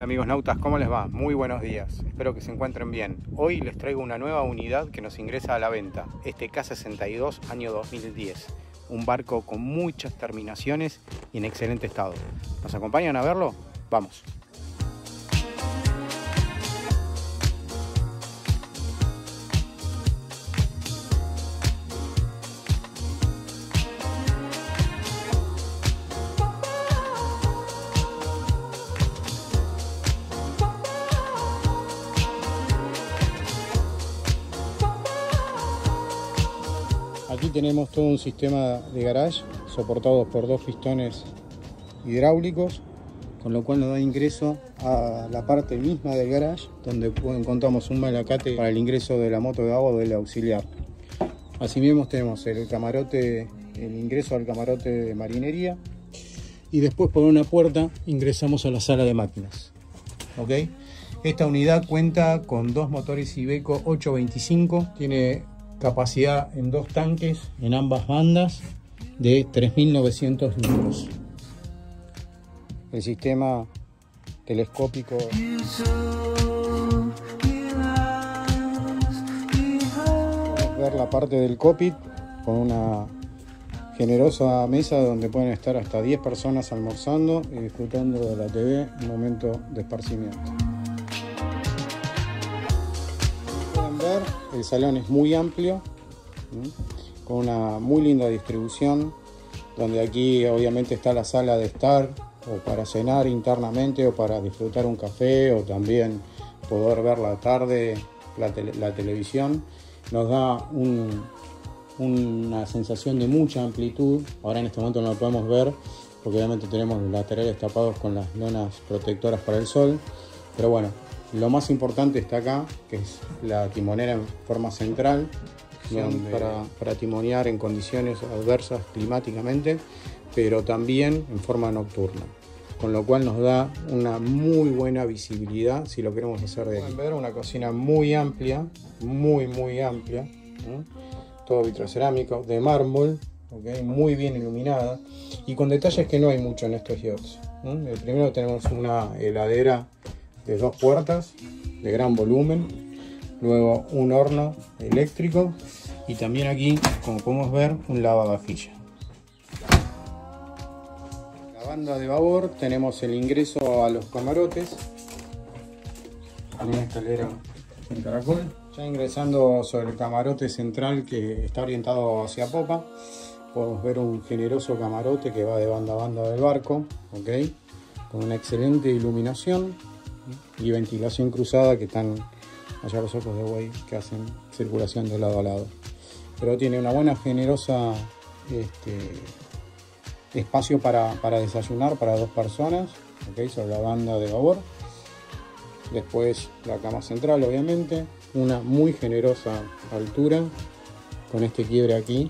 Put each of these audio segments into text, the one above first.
Amigos nautas, ¿cómo les va? Muy buenos días, espero que se encuentren bien. Hoy les traigo una nueva unidad que nos ingresa a la venta, este K62 año 2010. Un barco con muchas terminaciones y en excelente estado. ¿Nos acompañan a verlo? Vamos. Tenemos todo un sistema de garage soportado por dos pistones hidráulicos, con lo cual nos da ingreso a la parte misma del garage, donde encontramos un malacate para el ingreso de la moto de agua o del auxiliar. Asimismo tenemos el camarote, el ingreso al camarote de marinería y después por una puerta ingresamos a la sala de máquinas. ¿ok? Esta unidad cuenta con dos motores Iveco 825, tiene capacidad en dos tanques en ambas bandas de 3.900 litros. El sistema telescópico ver la parte del cockpit con una generosa mesa donde pueden estar hasta 10 personas almorzando y disfrutando de la TV un momento de esparcimiento. El salón es muy amplio, con una muy linda distribución, donde aquí obviamente está la sala de estar o para cenar internamente o para disfrutar un café o también poder ver la tarde la, televisión. Nos da una sensación de mucha amplitud. Ahora en este momento no lo podemos ver porque obviamente tenemos los laterales tapados con las lonas protectoras para el sol. Pero bueno, lo más importante está acá, que es la timonera en forma central, para, para timonear en condiciones adversas climáticamente, pero también en forma nocturna con lo cual nos da una muy buena visibilidad si lo queremos hacer de aquí. ver una cocina muy amplia, muy muy amplia, todo vitrocerámico, de mármol, muy bien iluminada y con detalles que no hay mucho en estos yachts. El primero tenemos una heladera de dos puertas de gran volumen, luego un horno eléctrico y también aquí, como podemos ver, un lavavajilla. La banda de babor tenemos el ingreso a los camarotes, una escalera en caracol. Ya ingresando sobre el camarote central que está orientado hacia popa, podemos ver un generoso camarote que va de banda a banda del barco, ¿ok? con una excelente iluminación y ventilación cruzada que están allá los ojos de buey que hacen circulación de lado a lado. Pero tiene una buena generosa este, espacio para, desayunar para dos personas, sobre la banda de babor. Después la cama central obviamente, una muy generosa altura con este quiebre aquí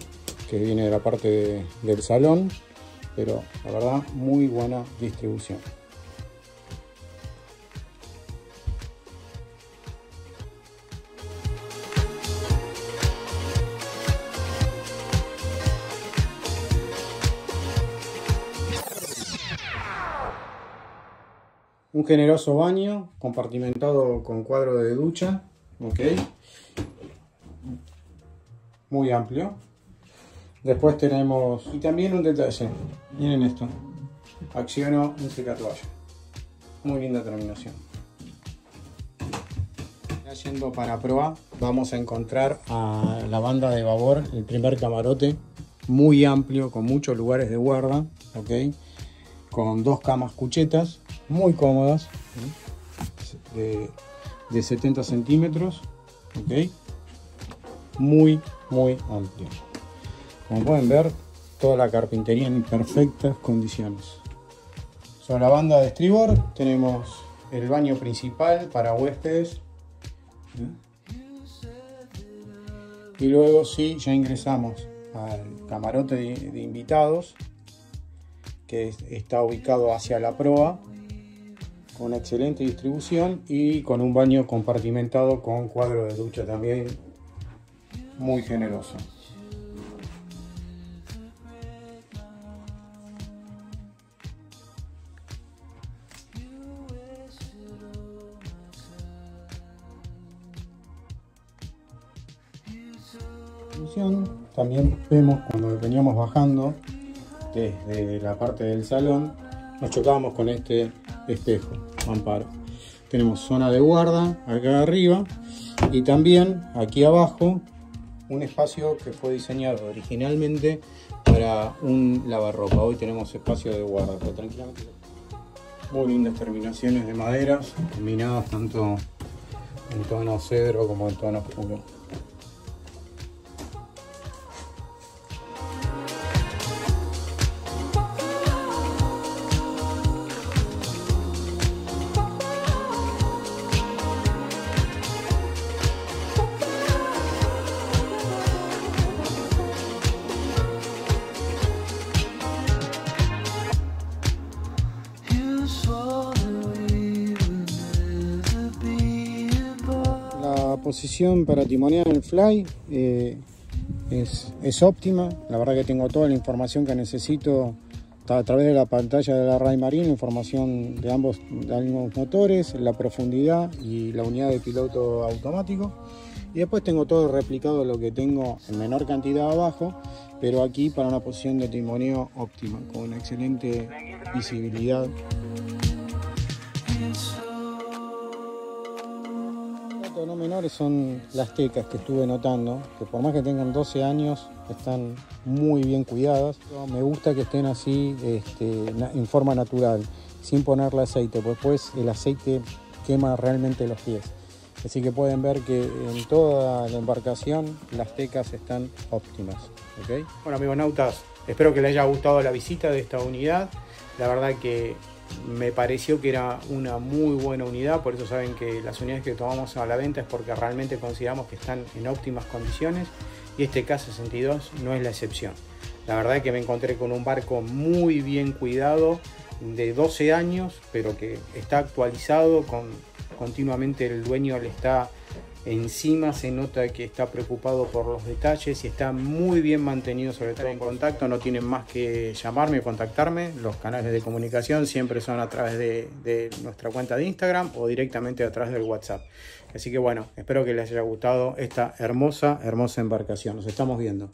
que viene de la parte del salón, pero la verdad muy buena distribución. Un generoso baño compartimentado con cuadro de ducha, muy amplio. Después tenemos, y también un detalle, miren esto, acciono un secatoalla, muy linda terminación. Yendo para proa, vamos a encontrar a la banda de babor, el primer camarote, muy amplio, con muchos lugares de guarda, con dos camas cuchetas, muy cómodas, de, 70 centímetros. Muy, muy amplio. Como pueden ver, toda la carpintería en perfectas condiciones. Sobre la banda de estribor tenemos el baño principal para huéspedes. Y luego sí, ya ingresamos al camarote de invitados, que está ubicado hacia la proa una excelente distribución y con un baño compartimentado con cuadro de ducha también muy generoso. También vemos cuando veníamos bajando desde la parte del salón, nos chocábamos con este espejo, amparo. Tenemos zona de guarda acá arriba y también aquí abajo un espacio que fue diseñado originalmente para un lavarropa. Hoy tenemos espacio de guarda, tranquilamente. Muy lindas terminaciones de maderas, combinadas tanto en tono cedro como en tono oscuro. Posición para timonear el fly eh, es, óptima. La verdad que tengo toda la información que necesito a través de la pantalla de la Ray Marine, información de ambos, de ambos motores, la profundidad y la unidad de piloto automático. Y después tengo todo replicado lo que tengo en menor cantidad abajo, pero aquí para una posición de timoneo óptima, con una excelente visibilidad. no menores son las tecas que estuve notando, que por más que tengan 12 años, están muy bien cuidadas. Me gusta que estén así este, en forma natural, sin ponerle aceite, pues después el aceite quema realmente los pies. Así que pueden ver que en toda la embarcación las tecas están óptimas. Bueno amigos nautas, espero que les haya gustado la visita de esta unidad. La verdad que me pareció que era una muy buena unidad, por eso saben que las unidades que tomamos a la venta es porque realmente consideramos que están en óptimas condiciones y este K62 no es la excepción. La verdad que me encontré con un barco muy bien cuidado, de 12 años, pero que está actualizado, con, continuamente el dueño le está encima se nota que está preocupado por los detalles y está muy bien mantenido sobre todo en contacto, no tienen más que llamarme o contactarme, los canales de comunicación siempre son a través de, nuestra cuenta de Instagram o directamente a través del WhatsApp. Así que bueno, espero que les haya gustado esta hermosa, hermosa embarcación, nos estamos viendo.